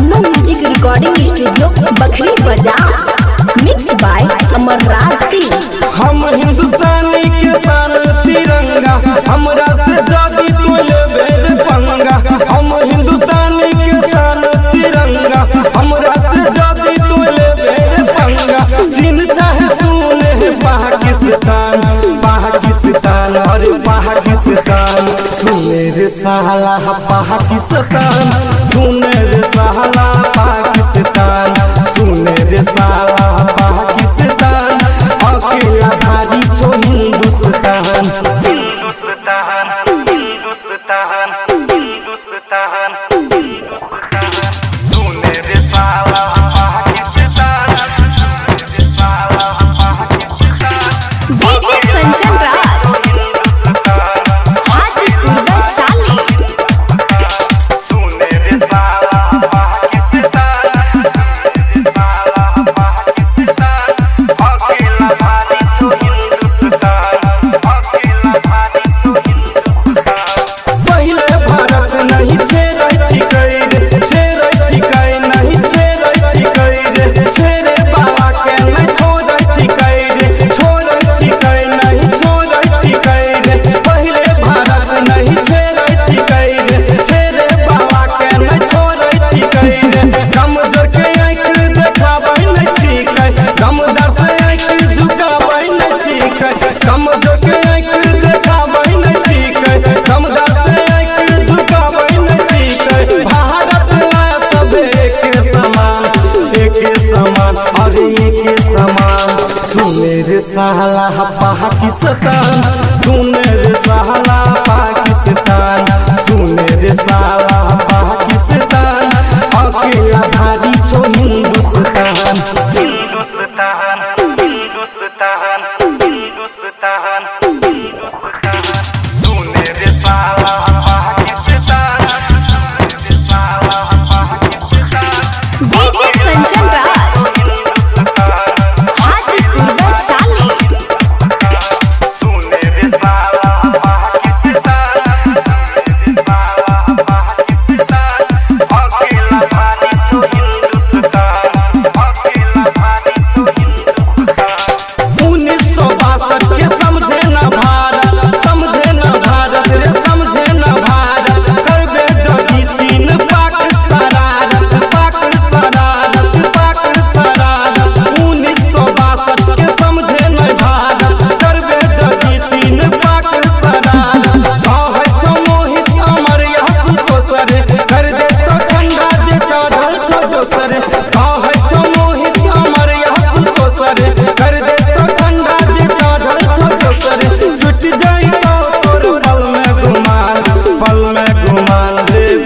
Pannu music recording studio बखरी बजा mix by Amarraj Singh. सतान सुनेर सहला पाकिस्तान सुनेर सहला पाकिस्तान सुनेर सहला पाकिस्तान अकेला भारी छो हिंदुस्तान। रे साला पाकिस्तान सुन रे सहला पाकिस्तान सुन रे साला पाकिस्तान अकेला धारी छो हिंदुस्तान। हिंदुस्तान हिंदुस्तान।